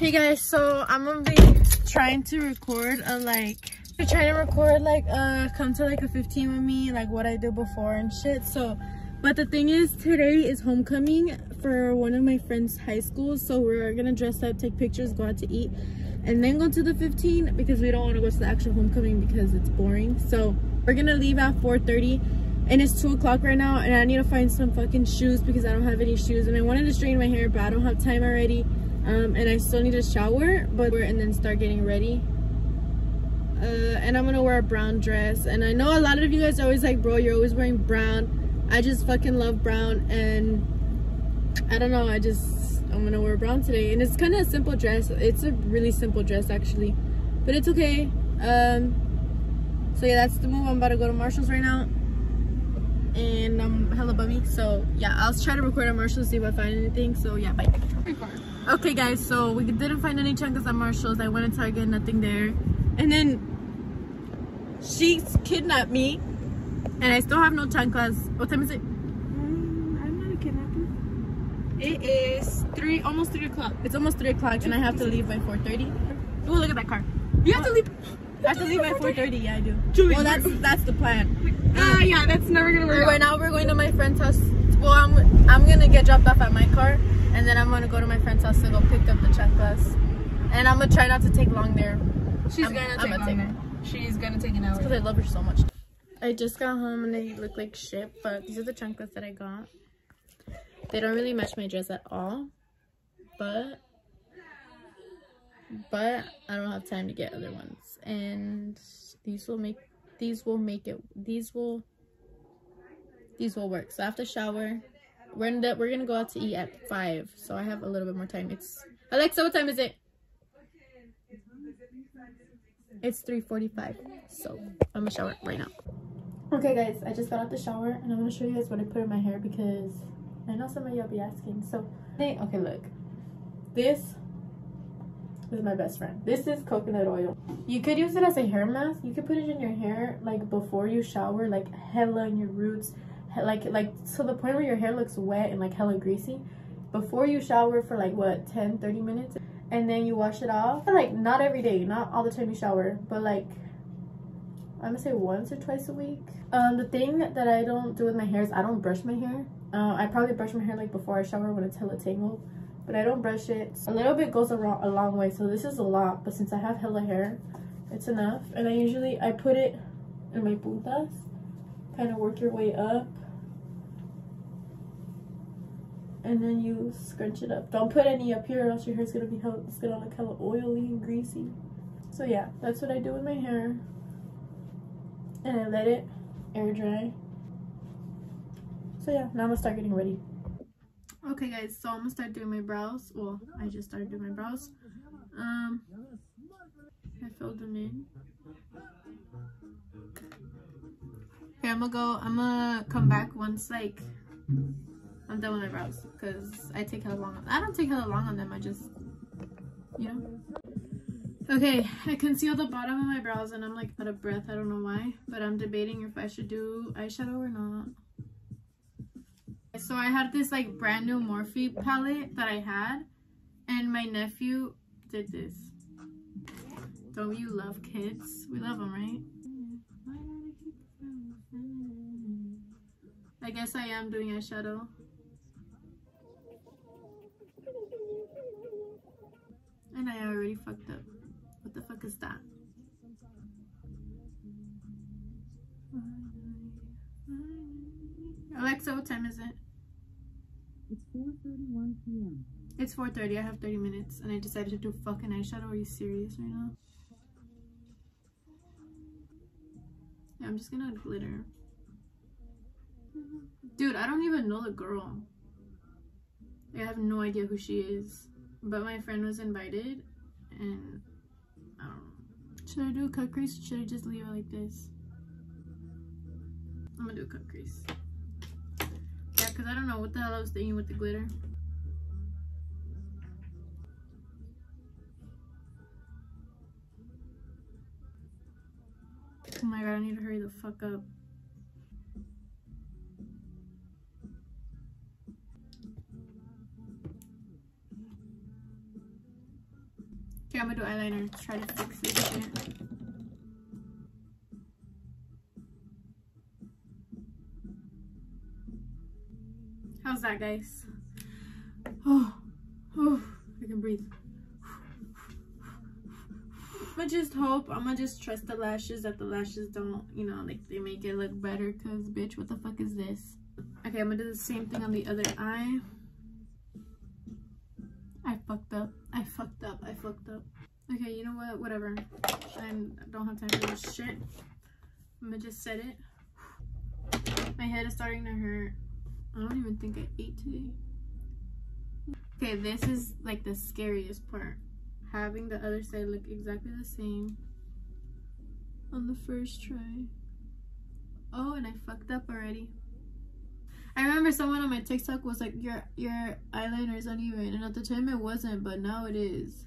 Hey guys, so I'm gonna be trying to record a like, trying to record like uh come to like a 15 with me, like what I did before and shit. So, but the thing is, today is homecoming for one of my friends' high schools. So we're gonna dress up, take pictures, go out to eat, and then go to the 15 because we don't want to go to the actual homecoming because it's boring. So we're gonna leave at 4:30 and it's two o'clock right now and i need to find some fucking shoes because i don't have any shoes and i wanted to straighten my hair but i don't have time already um, and i still need to shower but and then start getting ready. Uh, and i'm gonna wear a brown dress. And i know a lot of you guys are always like bro you're always wearing brown. I just fucking love brown and i don't know i just i'm gonna wear brown today. And it's kind of a simple dress. It's a really simple dress actually. But it's okay. Um so yeah that's the move. I'm about to go to marshall's right now. And I'm hella bummy. So yeah, I'll try to record at Marshall's, see if I find anything. So yeah, bye. Okay guys, so we didn't find any chanclas at Marshall's. I went to Target, nothing there. And then she kidnapped me and I still have no chanclas. What time is it? Um, I'm not a. It is three, almost three o'clock. It's almost three o'clock and I have to leave by 4.30. Oh, look at that car. You have to leave. I have to leave by 4.30, yeah I do. Julie, Well, that's that's the plan. Ah, yeah, that's never gonna work. Right now we're going to my friend's house. Well, I'm I'm gonna get dropped off at my car, and then I'm gonna go to my friend's house to go pick up the chanclas. And I'm gonna try not to take long there. She's I'm- gonna I'm take gonna take longer. She's gonna take an hour. Because. I love her so much. I just got home and they look like shit, but these are the chanclas that I got. They don't really match my dress at all, but but I don't have time to get other ones. And these will make these will make it these will these will work. So I have to shower. We're gonna we're gonna go out to eat at five, so I have a little bit more time. It's Alexa, what time is it? It's 3:45. So I'm gonna shower right now. Okay, guys, I just got out the shower and I'm gonna show you guys what I put in my hair because I know some of y'all be asking. So, hey, okay, look, this is my best friend. This is coconut oil. You could use it as a hair mask. You could put it in your hair like before you shower, like hella in your roots, like like to the point where your hair looks wet and like hella greasy. Before you shower for like what 10, 30 minutes, and then you wash it off. Like not every day, not all the time you shower, but like I'm gonna say once or twice a week. Um, the thing that I don't do with my hair is I don't brush my hair. Uh, I probably brush my hair like before I shower when it's hella tangled, but I don't brush it. A little bit goes a, a long way, so this is a lot. But since I have hella hair, it's enough. And I usually I put it in my puntas, kind of work your way up, and then you scrunch it up. Don't put any up here, or else your hair's gonna be it's gonna look hella oily and greasy. So yeah, that's what I do with my hair and I let it air dry. So yeah, now I'm gonna start getting ready. Okay guys, so I'm gonna start doing my brows. Well, I just started doing my brows. Um, I filled them in. Okay, I'm gonna go, I'm gonna come back once like I'm done with my brows because I take hella long on I don't take hella long on them, I just, you know. Okay, I conceal the bottom of my brows and I'm like out of breath. I don't know why, but I'm debating if I should do eyeshadow or not. So I had this like brand new Morphe palette that I had and my nephew did this. Don't you love kids? We love them, right? I guess I am doing eyeshadow. And I already fucked up. What the fuck is that? Alexa, what time is it? It's 4.31 p.m. It's 4.30. I have 30 minutes. And I decided to do fucking eyeshadow. Are you serious right now? Yeah, I'm just gonna glitter. Dude, I don't even know the girl. I have no idea who she is. But my friend was invited. And I don't know. Should I do a cut crease or should I just leave it like this? I'm gonna do a cut crease. Yeah, because I don't know what the hell I was thinking with the glitter. Oh my god, I need to hurry the fuck up. Eyeliner. Try to fix this shit. How's that, guys? Oh, oh, I can breathe. Gonna just hope, I'm gonna just trust the lashes that the lashes don't, you know, like they make it look better. Cause bitch, what the fuck is this? Okay, I'm gonna do the same thing on the other eye. I fucked up. I fucked up. I fucked up. Okay, you know what? Whatever. I don't have time for this shit. I'm gonna just set it. My head is starting to hurt. I don't even think I ate today. Okay, this is like the scariest part. Having the other side look exactly the same on the first try. Oh, and I fucked up already. I remember someone on my TikTok was like, your your eyeliner is uneven. And at the time it wasn't, but now it is.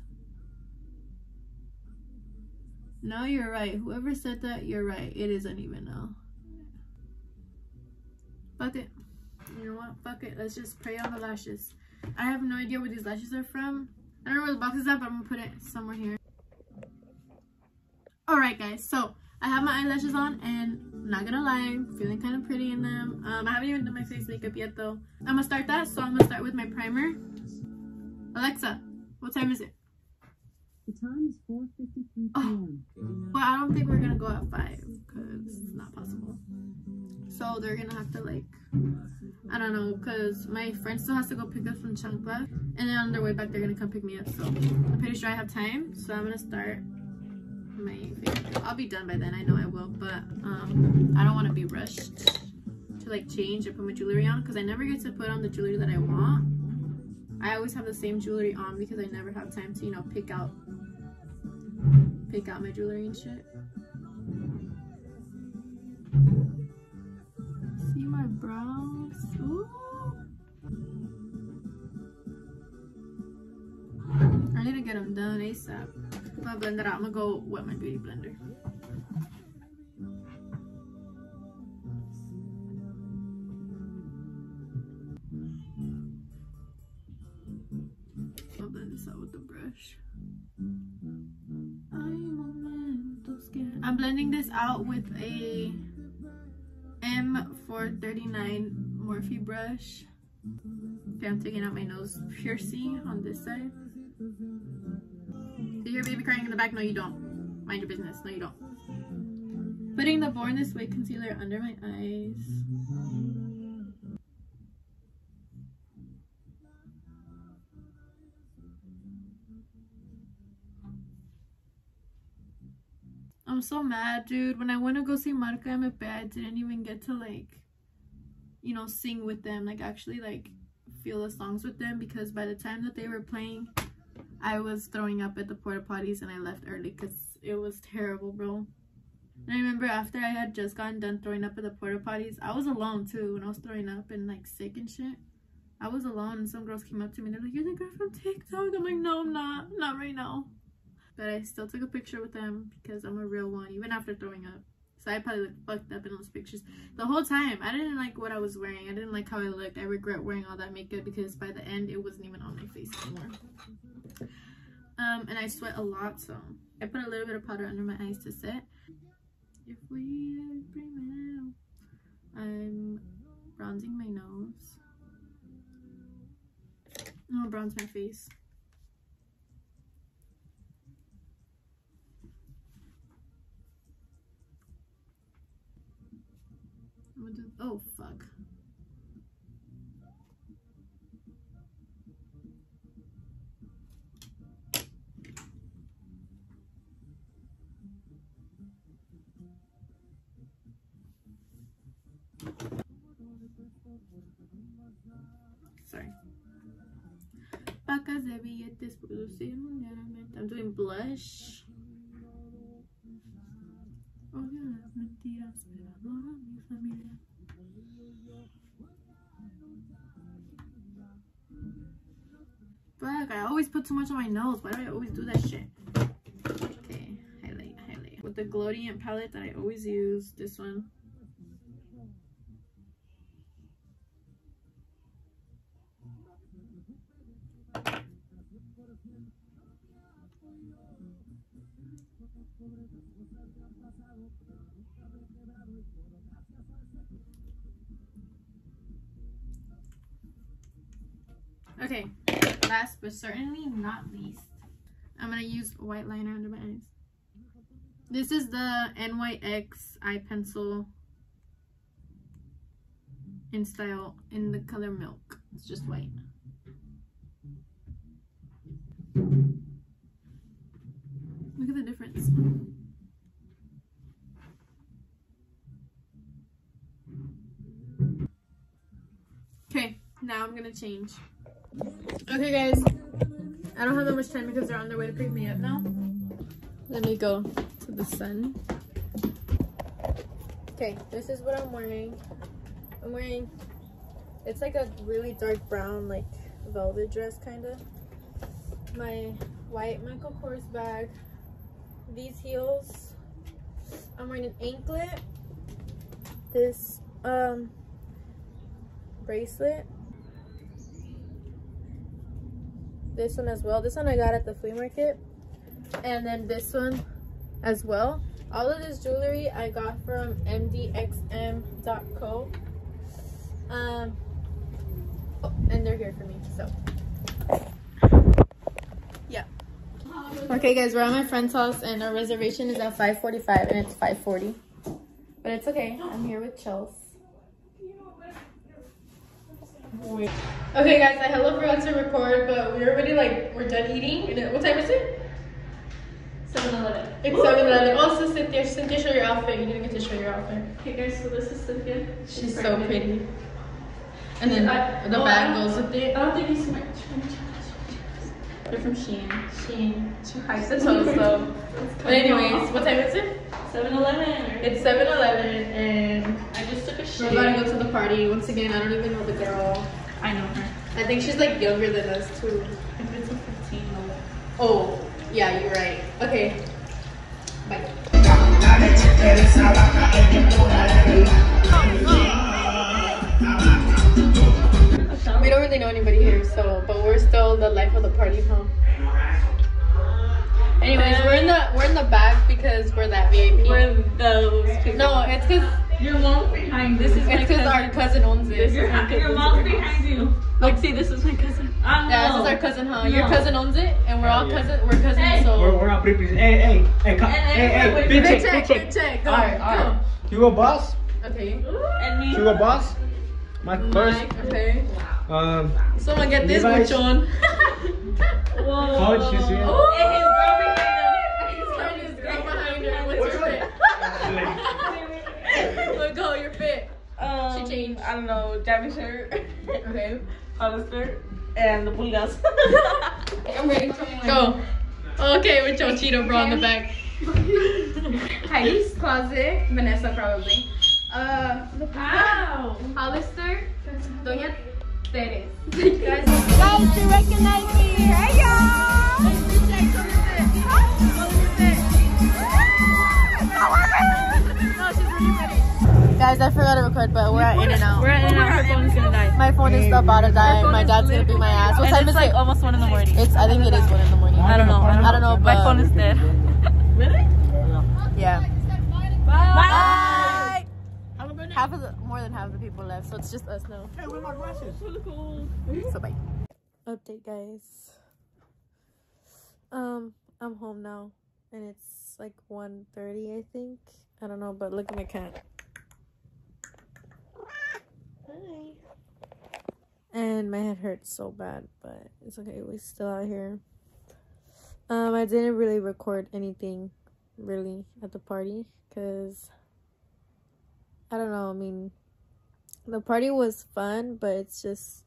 Now you're right. Whoever said that, you're right. It is uneven now. Fuck it. You know what? Fuck it. Let's just pray on the lashes. I have no idea where these lashes are from. I don't know where the box is at, but I'm gonna put it somewhere here. Alright guys, so I have my eyelashes on and not gonna lie, I'm feeling kind of pretty in them. Um, I haven't even done my face makeup yet though. I'm gonna start that, so I'm gonna start with my primer. Alexa, what time is it? The time is 4.53 Oh. p.m. Well, I don't think we're gonna go at 5 because it's not possible. So they're gonna have to like, I don't know, because my friend still has to go pick us from Chancla. And then on their way back, they're gonna come pick me up. So I'm pretty sure I have time. So I'm gonna start my. I'll be done by then. I know I will, but um, I don't want to be rushed to like change and put my jewelry on because I never get to put on the jewelry that I want. I always have the same jewelry on because I never have time to, you know, pick out pick out my jewelry and shit. See my brows? Ooh. I need to get them done ASAP. I'm gonna blend it out. I'm gonna go wet my beauty blender. I'll blend this out with the brush. I'm blending this out with a M439 Morphe brush. Okay, I'm taking out my nose piercing on this side. Do you hear baby crying in the back? No, you don't. Mind your business. No, you don't. Putting the Born This Way concealer under my eyes. So mad, dude. When I went to go see Marca MP, I didn't even get to like, you know, sing with them. Like actually like feel the songs with them because by the time that they were playing, I was throwing up at the porta potties and I left early because it was terrible, bro. And I remember after I had just gotten done throwing up at the porta potties, I was alone too when I was throwing up and like sick and shit. I was alone and some girls came up to me they're like, You're the girl from TikTok. I'm like, No, I'm not. Not right now. But I still took a picture with them because I'm a real one, even after throwing up. So I probably looked fucked up in those pictures. The whole time, I didn't like what I was wearing. I didn't like how I looked. I regret wearing all that makeup because by the end, it wasn't even on my face anymore. Um, and I sweat a lot, so I put a little bit of powder under my eyes to set. If we dream I'm bronzing my nose. I'm gonna bronze my face. I'm oh fuck. Sorry. Pacas de billetes diariamente. I'm doing blush. Mi familia. Fuck, I always put too much on my nose. Why do I always do that shit? Okay, highlight, highlight. With the Glowdient palette that I always use, this one. Okay, last but certainly not least, I'm gonna use white liner under my eyes. This is the NYX eye pencil in style in the color milk. It's just white. Look at the difference. Okay, now I'm gonna change. Okay guys, I don't have that much time because they're on their way to pick me up now. Let me go to the sun. Okay, this is what I'm wearing. I'm wearing, it's like a really dark brown, like velvet dress kind of. My white Michael Kors bag. These heels. I'm wearing an anklet. This um bracelet. This one as well. This one I got at the flea market. And then this one as well. All of this jewelry I got from mdxm.co. Um, oh, and they're here for me, so. Yeah. Okay guys, we're at my friend's house and our reservation is at 5.45 and it's 5.40. But it's okay, I'm here with Chels. Okay guys, I hella forgot to record, but we're already like, we're done eating. What time is it? 7-Eleven. It's 7-Eleven. Also, Cynthia, Cynthia, show your outfit. You didn't get to show your outfit. Okay guys, so this is Cynthia. She's so pregnant. pretty. And then I- the oh, bag goes with it. I don't think you see my They're from Shein. Shein. Too high. The toes though. But anyways, what time is it? 7-Eleven. It's 7-Eleven and I just took a shit. we're about to go to the party. Once again, I don't even know the girl. I know her. I think she's like younger than us too. If it's a 15, I'll Oh, yeah, you're right. Okay. Bye. We don't really know anybody here, so but we're still the life of the party, huh? Anyways, we're in the we're in the back because we're that VIP. We're those people. no, it's because Your mom's behind. This is my it's because our cousin owns it. Your, your mom's behind you. Look, see, this is my cousin. I Yeah, this is our cousin, huh? Your cousin owns it, and we're all Yeah. cousin. We're cousins, Hey. so. We're, we're all pretty busy. Hey, hey, hey, come, And- and hey, hey, wait, big Big check, check, big big check. check. Go, Alright, go. alright. You a boss? Okay. And me. You a boss? Mike first. Okay. Um, Someone get this Levi's. muchon. Whoa. Coach, you see it? Oh, and his girl behind him. He's got his girl behind her. What's your fit? Look, go, your fit. I don't know, jammy shirt, Okay. Hollister, and the pulgas. I'm ready. Go. Okay, with your Cheeto bra in the back. Heidi's closet, Vanessa probably. Uh, the Ow! Hollister, Doña Teres. guys, guys, you recognize me? Hey y'all! Guys, I forgot to record, but we're at In-N-Out. We're in and out. Her phone's gonna die. My phone is about to die. My dad's gonna beat my ass. What And time it's is like it? almost one in the morning. It's. I think it is one in the morning. I don't know. I don't know. I don't know, My phone is dead. really? Yeah. Bye. Bye. Half of the, more than half of the people left, so it's just us now. Hey, where my glasses? So bye. Update, guys. Um, I'm home now, and it's like 1.30, I think. I don't know, but look at my cat. Hi. And my head hurts so bad, but it's okay. We're still out here. Um, I didn't really record anything, really, at the party, because I don't know. I mean, the party was fun, but it's just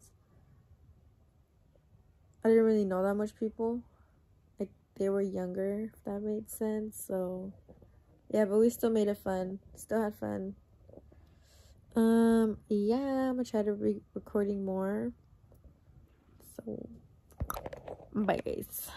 I didn't really know that much people. Like they were younger, if that made sense. So yeah, but we still made it fun. Still had fun. Um, yeah, I'm gonna try to be recording more. So bye guys.